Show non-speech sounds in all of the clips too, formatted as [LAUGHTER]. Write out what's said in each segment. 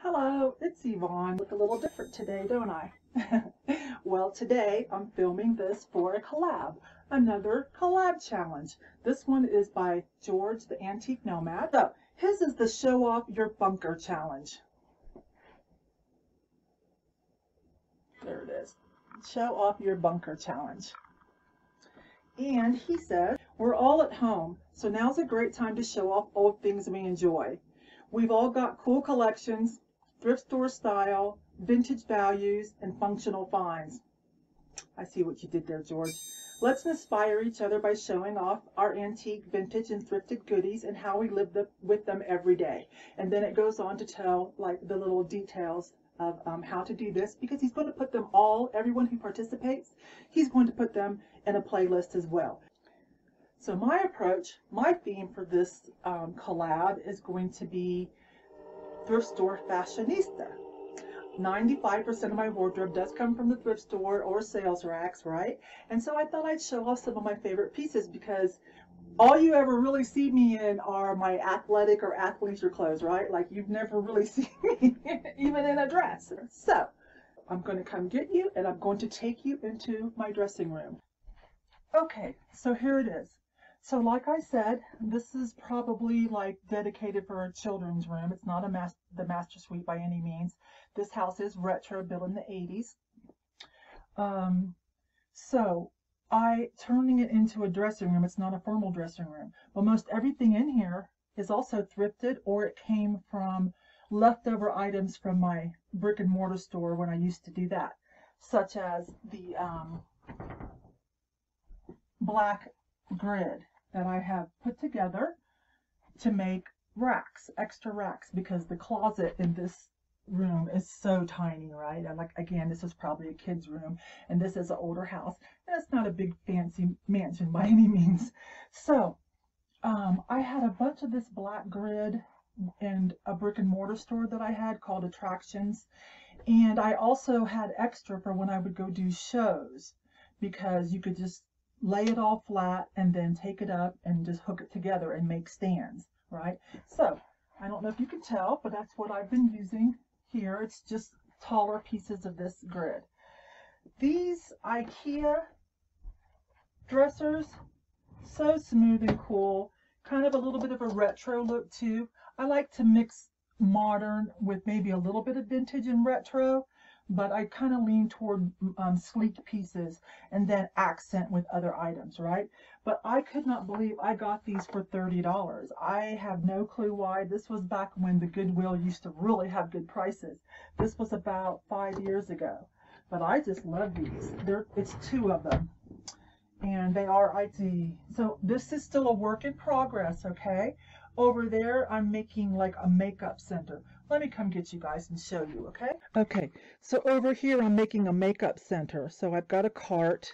Hello, it's Yvon. Look a little different today, don't I? [LAUGHS] well, today I'm filming this for a collab, another collab challenge. This one is by George the Antique Nomad. So, his is the Show Off Your Bunker Challenge. There it is. Show Off Your Bunker Challenge. And he says, we're all at home, so now's a great time to show off old things we enjoy. We've all got cool collections, thrift store style, vintage values, and functional finds. I see what you did there, George. Let's inspire each other by showing off our antique, vintage, and thrifted goodies and how we live the, with them every day. And then it goes on to tell like the little details of um, how to do this because he's going to put them all, everyone who participates, he's going to put them in a playlist as well. So my approach, my theme for this um, collab is going to be thrift store fashionista. 95% of my wardrobe does come from the thrift store or sales racks, right? And so I thought I'd show off some of my favorite pieces because all you ever really see me in are my athletic or athleisure clothes, right? Like you've never really [LAUGHS] seen me even in a dress. So I'm going to come get you and I'm going to take you into my dressing room. Okay, so here it is. So like I said, this is probably like dedicated for a children's room. It's not a mas the master suite by any means. This house is retro, built in the 80s. Um, so I turning it into a dressing room. It's not a formal dressing room. But most everything in here is also thrifted or it came from leftover items from my brick and mortar store when I used to do that, such as the um, black grid that I have put together to make racks, extra racks, because the closet in this room is so tiny, right? And like again, this is probably a kid's room, and this is an older house, and it's not a big fancy mansion by any means. So um, I had a bunch of this black grid and a brick and mortar store that I had called Attractions, and I also had extra for when I would go do shows because you could just lay it all flat and then take it up and just hook it together and make stands, right? So I don't know if you can tell, but that's what I've been using here. It's just taller pieces of this grid. These IKEA dressers, so smooth and cool, kind of a little bit of a retro look too. I like to mix modern with maybe a little bit of vintage and retro but I kind of lean toward um, sleek pieces and then accent with other items, right? But I could not believe I got these for $30. I have no clue why. This was back when the Goodwill used to really have good prices. This was about five years ago. But I just love these. There, it's two of them. And they are ID. So this is still a work in progress, okay? Over there, I'm making like a makeup center. Let me come get you guys and show you, okay? Okay, so over here I'm making a makeup center. So I've got a cart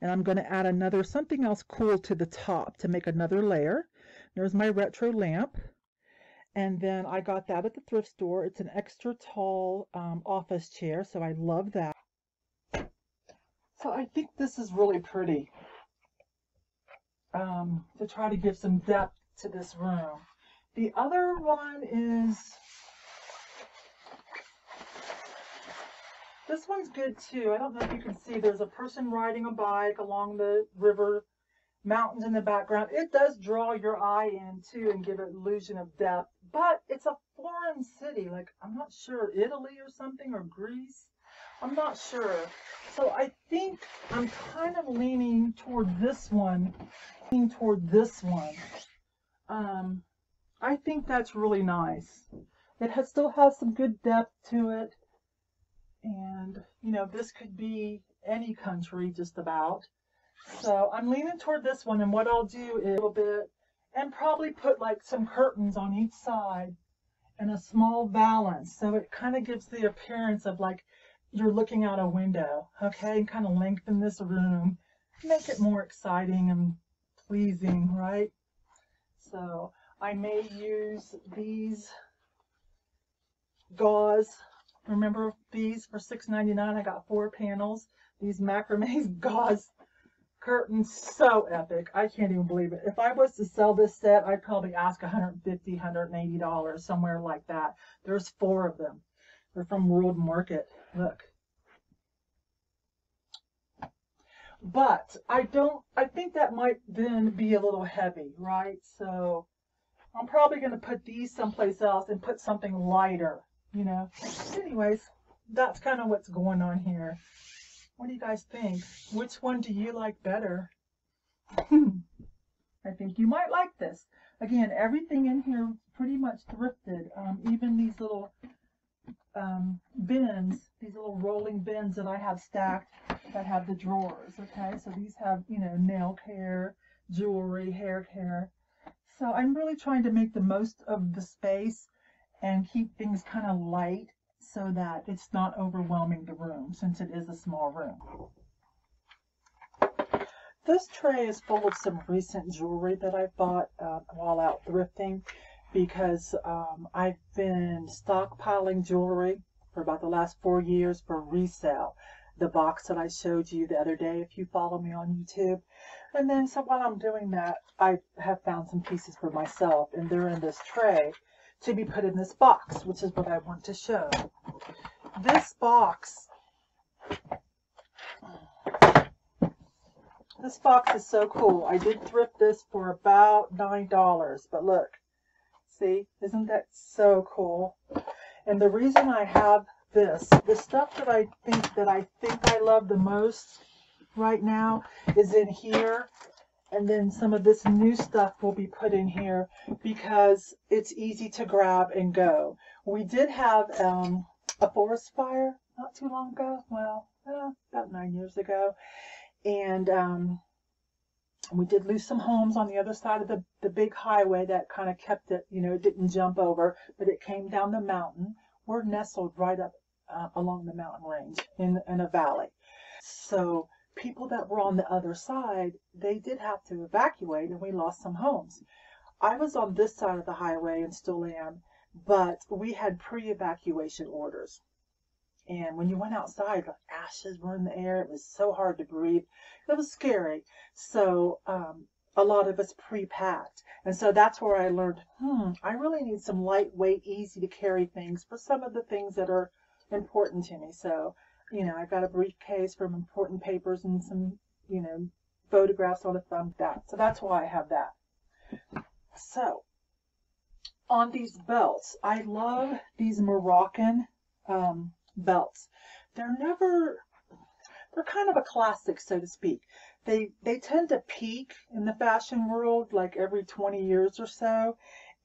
and I'm going to add another something else cool to the top to make another layer. There's my retro lamp. And then I got that at the thrift store. It's an extra tall um, office chair, so I love that. So I think this is really pretty um, to try to give some depth to this room. The other one is This one's good too. I don't know if you can see, there's a person riding a bike along the river, mountains in the background. It does draw your eye in too and give an illusion of depth, but it's a foreign city. Like, I'm not sure, Italy or something, or Greece. I'm not sure. So I think I'm kind of leaning toward this one, leaning toward this one. Um, I think that's really nice. It has, still has some good depth to it. And, you know, this could be any country just about. So I'm leaning toward this one. And what I'll do is a little bit and probably put like some curtains on each side and a small valance. So it kind of gives the appearance of like you're looking out a window. Okay. And kind of lengthen this room, make it more exciting and pleasing, right? So I may use these gauze Remember these for $6.99? I got four panels. These macrame [LAUGHS] gauze curtains, so epic. I can't even believe it. If I was to sell this set, I'd probably ask $150, $180, somewhere like that. There's four of them. They're from World Market. Look. But I don't, I think that might then be a little heavy, right? So I'm probably going to put these someplace else and put something lighter, you know. Anyways, that's kind of what's going on here. What do you guys think? Which one do you like better? I think you might like this. Again, everything in here pretty much thrifted. Um, even these little um, bins, these little rolling bins that I have stacked that have the drawers, okay? So these have, you know, nail care, jewelry, hair care. So I'm really trying to make the most of the space and keep things kind of light so that it's not overwhelming the room since it is a small room. This tray is full of some recent jewelry that I bought uh, while out thrifting because um, I've been stockpiling jewelry for about the last four years for resale. The box that I showed you the other day, if you follow me on YouTube. And then, so while I'm doing that, I have found some pieces for myself, and they're in this tray to be put in this box, which is what I want to show. This box, this box is so cool. I did thrift this for about $9, but look, see, isn't that so cool? And the reason I have this, the stuff that I think that I think I love the most right now is in here and then some of this new stuff will be put in here because it's easy to grab and go. We did have um, a forest fire not too long ago, well, uh, about nine years ago, and um, we did lose some homes on the other side of the, the big highway that kind of kept it, you know, it didn't jump over, but it came down the mountain. We're nestled right up uh, along the mountain range in, in a valley. So people that were on the other side, they did have to evacuate and we lost some homes. I was on this side of the highway and still am, but we had pre-evacuation orders. And when you went outside, like ashes were in the air. It was so hard to breathe. It was scary. So um, a lot of us pre-packed. And so that's where I learned, hmm, I really need some lightweight, easy to carry things for some of the things that are important to me. So you know, I've got a briefcase from important papers and some, you know, photographs on a thumb that. So that's why I have that. So on these belts, I love these Moroccan um, belts. They're never, they're kind of a classic, so to speak. They, they tend to peak in the fashion world like every 20 years or so.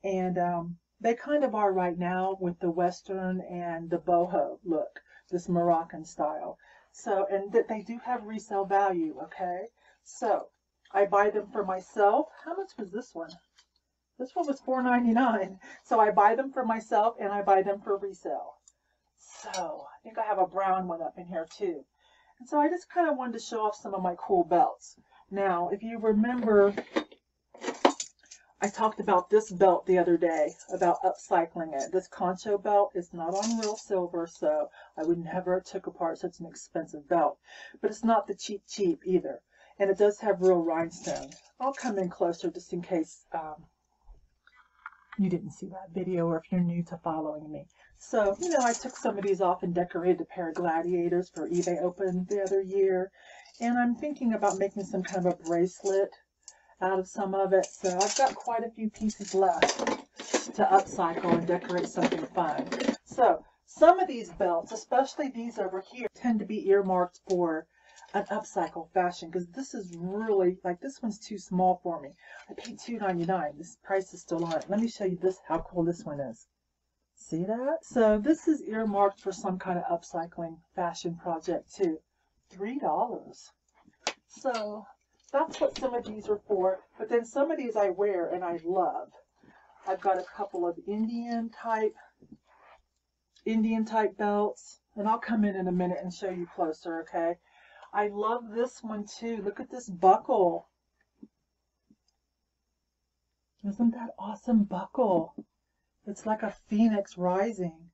And um, they kind of are right now with the Western and the boho look this Moroccan style. So, and that they do have resale value, okay? So, I buy them for myself. How much was this one? This one was $4.99. So I buy them for myself and I buy them for resale. So I think I have a brown one up in here too. And so I just kind of wanted to show off some of my cool belts. Now, if you remember I talked about this belt the other day, about upcycling it. This Concho belt is not on real silver, so I would never took apart such an expensive belt. But it's not the cheap cheap either. And it does have real rhinestones. I'll come in closer just in case um, you didn't see that video or if you're new to following me. So, you know, I took some of these off and decorated a pair of gladiators for eBay Open the other year. And I'm thinking about making some kind of a bracelet out of some of it. So I've got quite a few pieces left to upcycle and decorate something fun. So some of these belts, especially these over here, tend to be earmarked for an upcycle fashion because this is really like this one's too small for me. I paid $2.99. This price is still on it. Let me show you this how cool this one is. See that? So this is earmarked for some kind of upcycling fashion project too. Three dollars. So that's what some of these are for. But then some of these I wear and I love. I've got a couple of Indian type, Indian type belts. And I'll come in in a minute and show you closer, okay? I love this one too. Look at this buckle. Isn't that awesome buckle? It's like a phoenix rising.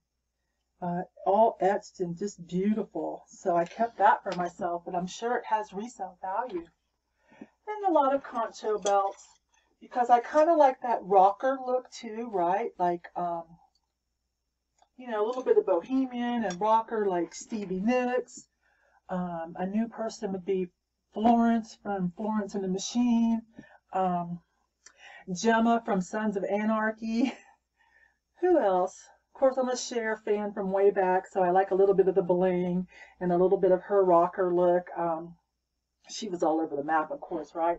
Uh, all etched and just beautiful. So I kept that for myself, but I'm sure it has resale value. And a lot of concho belts because I kind of like that rocker look too, right? Like, um, you know, a little bit of bohemian and rocker like Stevie Nicks. Um, a new person would be Florence from Florence and the Machine. Um, Gemma from Sons of Anarchy. [LAUGHS] Who else? Of course, I'm a Cher fan from way back, so I like a little bit of the bling and a little bit of her rocker look. Um, she was all over the map, of course, right?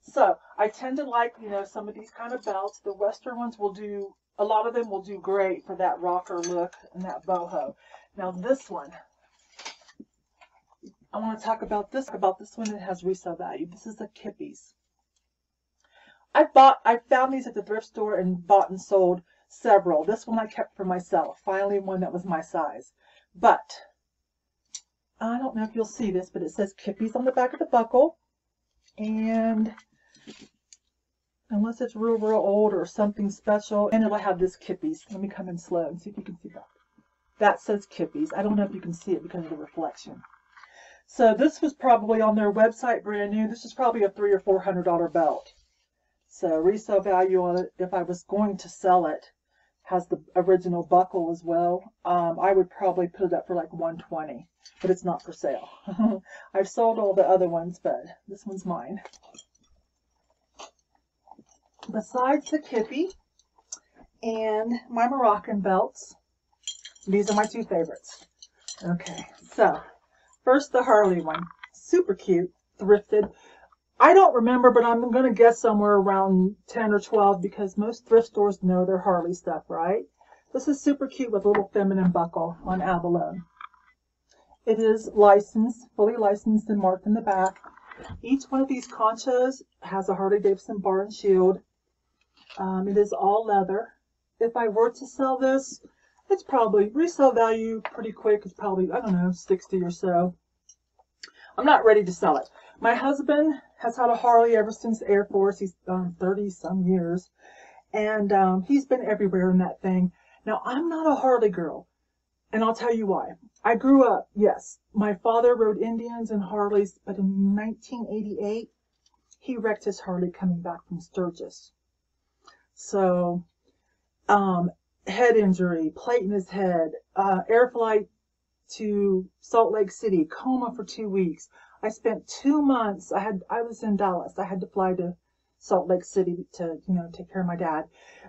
So I tend to like, you know, some of these kind of belts. The Western ones will do, a lot of them will do great for that rocker look and that boho. Now this one, I want to talk about this, about this one that has resale value. This is the Kippies. I bought, I found these at the thrift store and bought and sold several. This one I kept for myself. Finally one that was my size. But, I don't know if you'll see this, but it says Kippies on the back of the buckle. And unless it's real, real old or something special, and it'll have this Kippies. Let me come in slow and see if you can see that. That says Kippies. I don't know if you can see it because of the reflection. So this was probably on their website brand new. This is probably a three or four hundred dollar belt. So resale value on it, if I was going to sell it, has the original buckle as well. Um, I would probably put it up for like 120, but it's not for sale. [LAUGHS] I've sold all the other ones, but this one's mine. Besides the Kippy and my Moroccan belts, these are my two favorites. Okay, so first the Harley one. Super cute, thrifted. I don't remember, but I'm going to guess somewhere around 10 or 12 because most thrift stores know their Harley stuff, right? This is super cute with a little feminine buckle on abalone. It is licensed, fully licensed and marked in the back. Each one of these conchos has a Harley Davidson bar and shield. Um, it is all leather. If I were to sell this, it's probably resale value pretty quick. It's probably, I don't know, 60 or so. I'm not ready to sell it. My husband has had a Harley ever since the Air Force. He's um, 30 some years. And um, he's been everywhere in that thing. Now, I'm not a Harley girl. And I'll tell you why. I grew up, yes, my father rode Indians and Harleys, but in 1988, he wrecked his Harley coming back from Sturgis. So, um, head injury, plate in his head, uh, air flight to Salt Lake City, coma for two weeks. I spent two months. I had I was in Dallas. I had to fly to Salt Lake City to you know take care of my dad.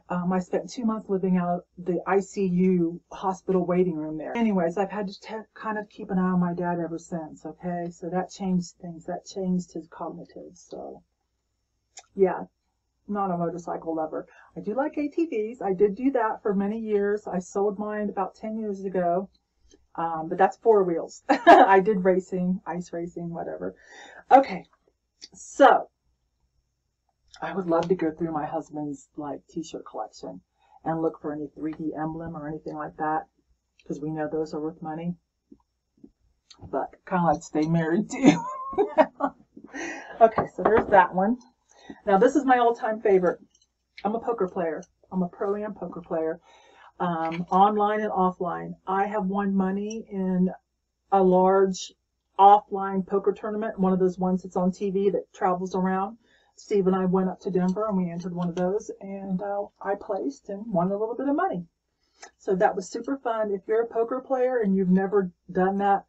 Um, I spent two months living out the ICU hospital waiting room there. Anyways, I've had to kind of keep an eye on my dad ever since. Okay, so that changed things. That changed his cognitive. So yeah, not a motorcycle lover. I do like ATVs. I did do that for many years. I sold mine about 10 years ago. Um, but that's four wheels. [LAUGHS] I did racing, ice racing, whatever. Okay, so I would love to go through my husband's like t-shirt collection and look for any 3D emblem or anything like that because we know those are worth money. But kind of like stay married too. [LAUGHS] okay, so there's that one. Now this is my all-time favorite. I'm a poker player. I'm a pro-am poker player um, online and offline. I have won money in a large offline poker tournament, one of those ones that's on TV that travels around. Steve and I went up to Denver and we entered one of those, and uh, I placed and won a little bit of money. So that was super fun. If you're a poker player and you've never done that,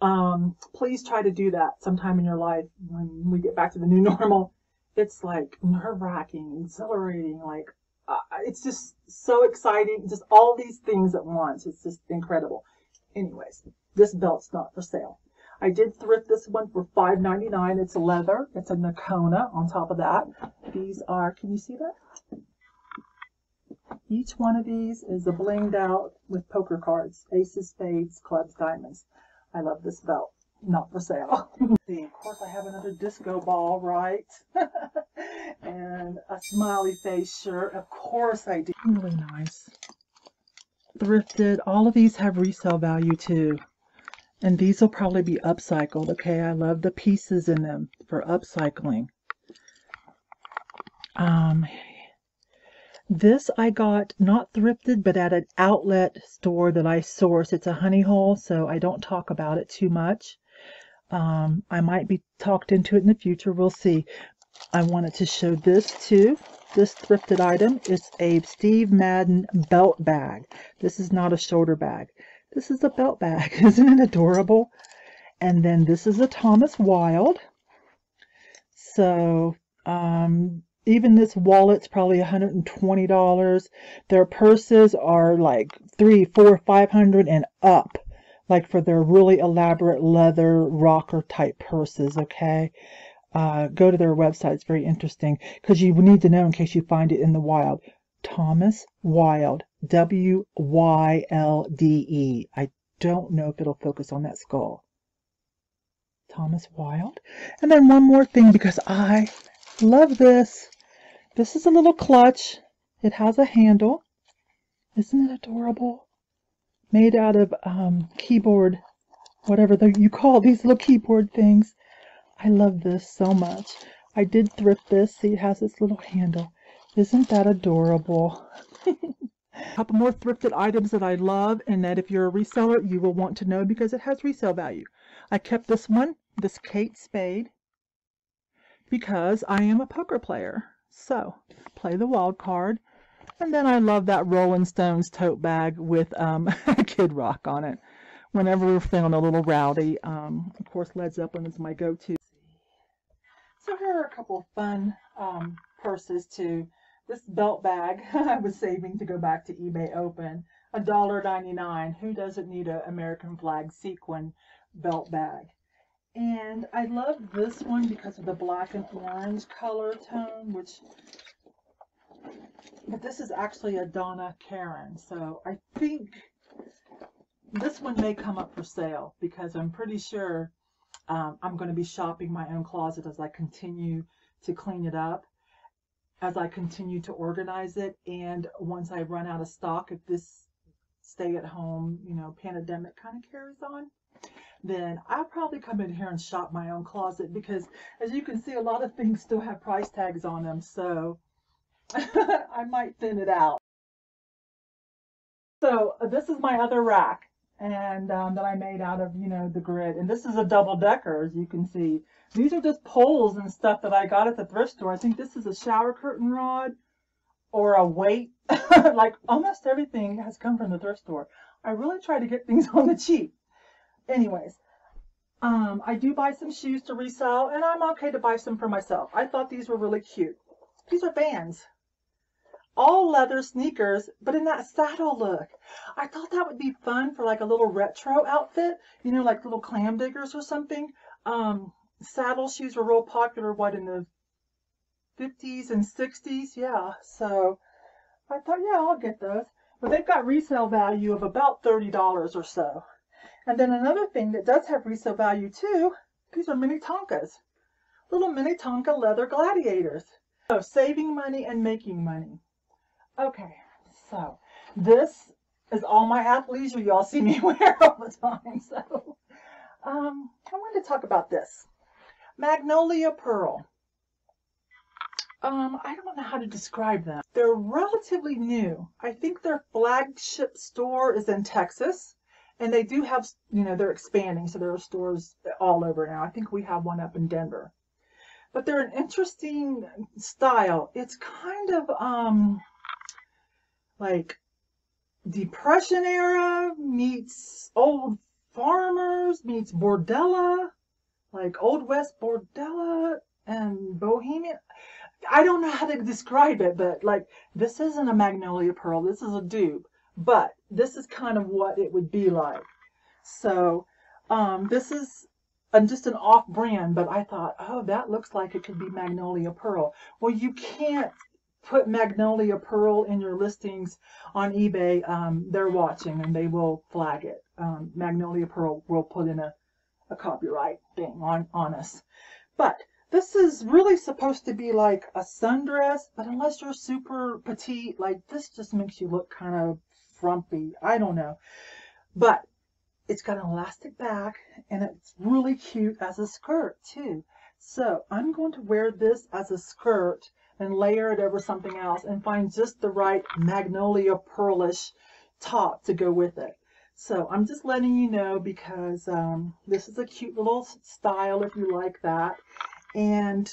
um, please try to do that sometime in your life when we get back to the new [LAUGHS] normal. It's like nerve wracking, exhilarating, like uh, it's just so exciting. Just all these things at once. It's just incredible. Anyways, this belt's not for sale. I did thrift this one for $5.99. It's leather. It's a Nocona on top of that. These are, can you see that? Each one of these is a blinged out with poker cards, aces, spades, clubs, diamonds. I love this belt. Not for sale. [LAUGHS] see, of course I have another disco ball, right? [LAUGHS] and a smiley face shirt. Of course I do. Really nice. Thrifted. All of these have resale value too. And these will probably be upcycled. Okay, I love the pieces in them for upcycling. Um, this I got not thrifted, but at an outlet store that I source. It's a honey hole, so I don't talk about it too much. Um, I might be talked into it in the future. We'll see. I wanted to show this too. This thrifted item is a Steve Madden belt bag. This is not a shoulder bag. This is a belt bag. [LAUGHS] Isn't it adorable? And then this is a Thomas Wylde. So, um, even this wallet's probably $120. Their purses are like three, four, five hundred and up. Like for their really elaborate leather rocker type purses, okay? Uh, go to their website. It's very interesting because you need to know in case you find it in the wild. Thomas Wylde, W Y L D E. I don't know if it'll focus on that skull. Thomas Wylde. And then one more thing because I love this. This is a little clutch. It has a handle. Isn't it adorable? Made out of um, keyboard, whatever the, you call these little keyboard things. I love this so much. I did thrift this. See, it has this little handle. Isn't that adorable? [LAUGHS] a couple more thrifted items that I love and that if you're a reseller, you will want to know because it has resale value. I kept this one, this Kate Spade, because I am a poker player. So, play the wild card. And then I love that Rolling Stones tote bag with um, [LAUGHS] Kid Rock on it. Whenever we're feeling a little rowdy, um, of course Led Zeppelin is my go-to. So here are a couple of fun um, purses too. This belt bag [LAUGHS] I was saving to go back to eBay Open. $1.99. Who doesn't need an American flag sequin belt bag? And I love this one because of the black and orange color tone, which, but this is actually a Donna Karan. So I think this one may come up for sale because I'm pretty sure um, I'm going to be shopping my own closet as I continue to clean it up, as I continue to organize it, and once I run out of stock, if this stay at home, you know, pandemic kind of carries on, then I'll probably come in here and shop my own closet because as you can see, a lot of things still have price tags on them. So [LAUGHS] I might thin it out. So uh, this is my other rack and um, that I made out of, you know, the grid. And this is a double decker, as you can see. These are just poles and stuff that I got at the thrift store. I think this is a shower curtain rod or a weight. [LAUGHS] like almost everything has come from the thrift store. I really try to get things [LAUGHS] on the cheap. Anyways, um, I do buy some shoes to resell, and I'm okay to buy some for myself. I thought these were really cute. These are Vans all leather sneakers, but in that saddle look. I thought that would be fun for like a little retro outfit, you know, like little clam diggers or something. Um, saddle shoes were real popular, what, in the 50s and 60s? Yeah, so I thought, yeah, I'll get those. But they've got resale value of about $30 or so. And then another thing that does have resale value too, these are Minnetonkas. Little Minnetonka leather gladiators. So saving money and making money. Okay, so this is all my athleisure y'all see me [LAUGHS] wear all the time. So um, I wanted to talk about this. Magnolia Pearl. Um, I don't know how to describe them. They're relatively new. I think their flagship store is in Texas. And they do have, you know, they're expanding. So there are stores all over now. I think we have one up in Denver. But they're an interesting style. It's kind of, um, like Depression era meets old farmers meets Bordella, like Old West Bordella and Bohemian. I don't know how to describe it, but like this isn't a Magnolia Pearl. This is a dupe, but this is kind of what it would be like. So um, this is just an off brand, but I thought, oh, that looks like it could be Magnolia Pearl. Well, you can't put Magnolia Pearl in your listings on eBay, um, they're watching and they will flag it. Um, Magnolia Pearl will put in a, a copyright thing on, on us. But this is really supposed to be like a sundress, but unless you're super petite, like this just makes you look kind of frumpy. I don't know. But it's got an elastic back and it's really cute as a skirt too. So I'm going to wear this as a skirt and layer it over something else and find just the right magnolia pearlish top to go with it. So I'm just letting you know because um, this is a cute little style if you like that. And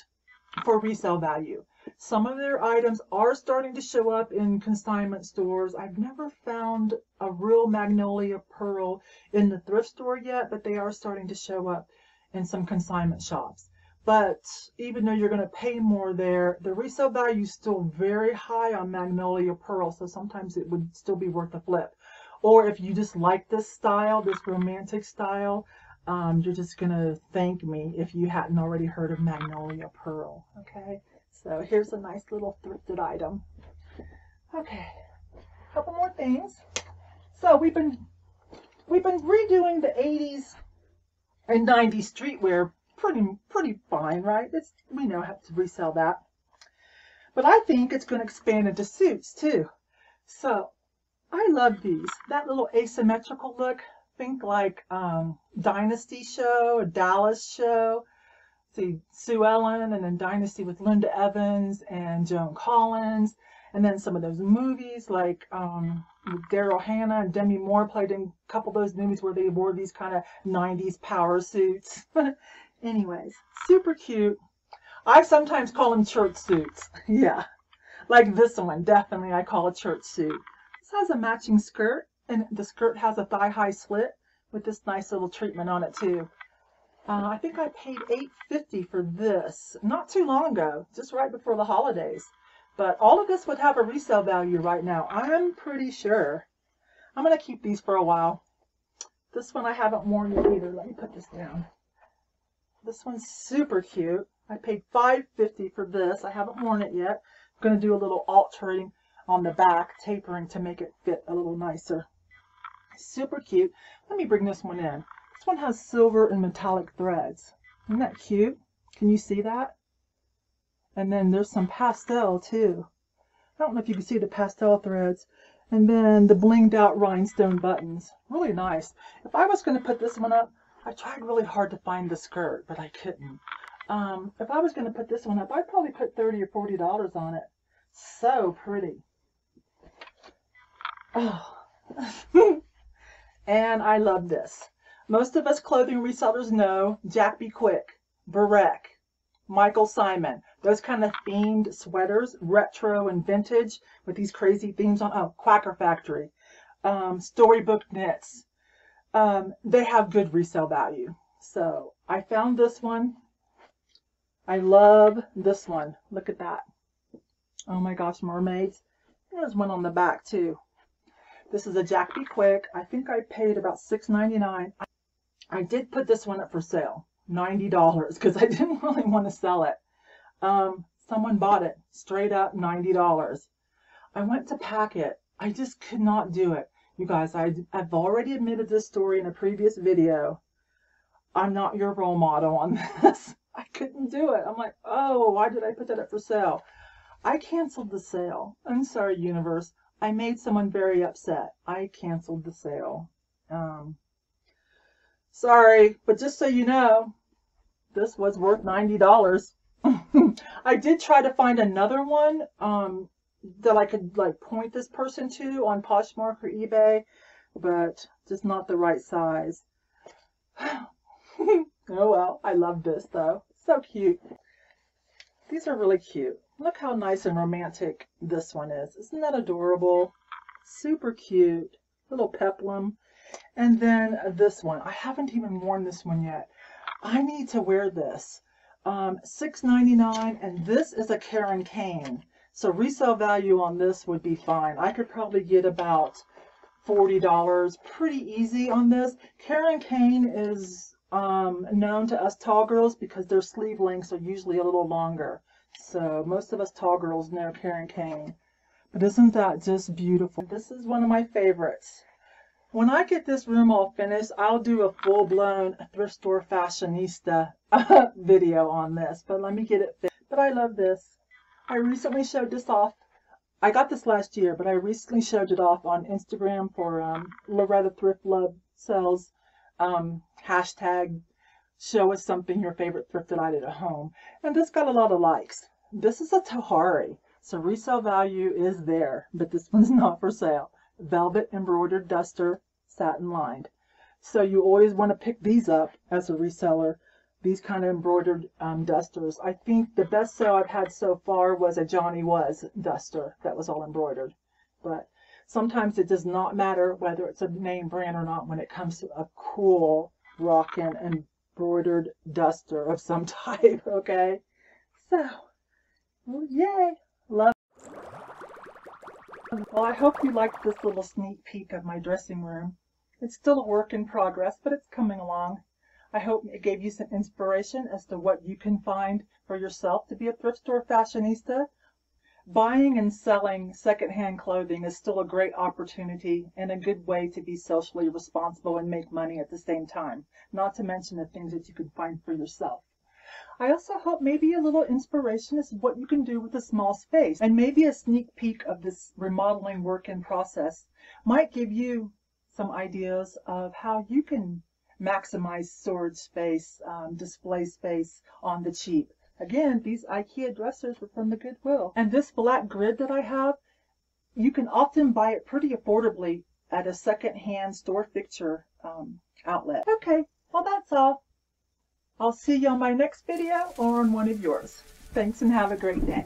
for resale value. Some of their items are starting to show up in consignment stores. I've never found a real magnolia pearl in the thrift store yet, but they are starting to show up in some consignment shops. But even though you're going to pay more there, the resale value is still very high on magnolia pearl, so sometimes it would still be worth a flip. Or if you just like this style, this romantic style, um, you're just going to thank me if you hadn't already heard of Magnolia Pearl. Okay, so here's a nice little thrifted item. Okay, a couple more things. So we've been we've been redoing the 80s and 90s streetwear pretty pretty fine, right? It's we know how to resell that. But I think it's going to expand into suits too. So I love these. That little asymmetrical look, think like um, Dynasty show, a Dallas show. See Sue Ellen, and then Dynasty with Linda Evans and Joan Collins, and then some of those movies like um, Daryl Hannah and Demi Moore played in a couple of those movies where they wore these kind of 90s power suits. [LAUGHS] Anyways, super cute. I sometimes call them church suits. [LAUGHS] yeah, like this one, definitely I call a church suit. This has a matching skirt and the skirt has a thigh-high slit with this nice little treatment on it too. Uh, I think I paid $8.50 for this not too long ago, just right before the holidays. But all of this would have a resale value right now. I'm pretty sure. I'm going to keep these for a while. This one I haven't worn yet either. Let me put this down. This one's super cute. I paid $5.50 for this. I haven't worn it yet. I'm going to do a little altering on the back, tapering to make it fit a little nicer. Super cute. Let me bring this one in. This one has silver and metallic threads. Isn't that cute? Can you see that? And then there's some pastel too. I don't know if you can see the pastel threads. And then the blinged out rhinestone buttons. Really nice. If I was going to put this one up, I tried really hard to find the skirt, but I couldn't. Um, if I was going to put this one up, I'd probably put 30 or $40 on it. So pretty. Oh. [LAUGHS] And I love this. Most of us clothing resellers know Jack B. Quick, Berek, Michael Simon, those kind of themed sweaters, retro and vintage with these crazy themes on. Oh, Quacker Factory, um, Storybook Knits. Um, they have good resale value. So I found this one. I love this one. Look at that. Oh my gosh, mermaids. There's one on the back too. This is a Jack B. Quick. I think I paid about $6.99. I did put this one up for sale, $90, because I [LAUGHS] didn't really want to sell it. Um, someone bought it, straight up $90. I went to pack it. I just could not do it. You guys, I, I've already admitted this story in a previous video. I'm not your role model on [LAUGHS] this. I couldn't do it. I'm like, oh, why did I put that up for sale? I canceled the sale. I'm sorry, universe. I made someone very upset. I canceled the sale. Um, sorry, but just so you know, this was worth $90. [LAUGHS] I did try to find another one um, that I could like point this person to on Poshmark or eBay, but just not the right size. [SIGHS] oh well, I love this though. So cute. These are really cute. Look how nice and romantic this one is. Isn't that adorable? Super cute. Little peplum. And then this one. I haven't even worn this one yet. I need to wear this. Um, $6.99 and this is a Karen Kane. So resale value on this would be fine. I could probably get about $40 pretty easy on this. Karen Kane is um, known to us tall girls because their sleeve lengths are usually a little longer. So most of us tall girls know Karen Kane. But isn't that just beautiful? This is one of my favorites. When I get this room all finished, I'll do a full-blown thrift store fashionista [LAUGHS] video on this. But let me get it. But I love this. I recently showed this off. I got this last year, but I recently showed it off on Instagram for um, Loretta Thrift Love Sells um, hashtag show us something your favorite thrifted item at home. And this got a lot of likes. This is a Tahari, so resale value is there, but this [LAUGHS] one's not for sale. Velvet embroidered duster, satin lined. So you always want to pick these up as a reseller, these kind of embroidered um, dusters. I think the best sale I've had so far was a Johnny Was duster that was all embroidered. But sometimes it does not matter whether it's a name brand or not when it comes to a cool, rockin' embroidered duster of some [LAUGHS] type, okay? So, well, yay! Love. Well, I hope you liked this little sneak peek of my dressing room. It's still a work in progress, but it's coming along. I hope it gave you some inspiration as to what you can find for yourself to be a thrift store fashionista. Buying and selling secondhand clothing is still a great opportunity and a good way to be socially responsible and make money at the same time, not to mention the things that you can find for yourself. I also hope maybe a little inspiration is what you can do with a small space and maybe a sneak peek of this remodeling work in process might give you some ideas of how you can maximize storage space, um, display space on the cheap. Again, these IKEA dressers were from the Goodwill. And this black grid that I have, you can often buy it pretty affordably at a second-hand store fixture um, outlet. Okay, well that's all. I'll see you on my next video or on one of yours. Thanks and have a great day.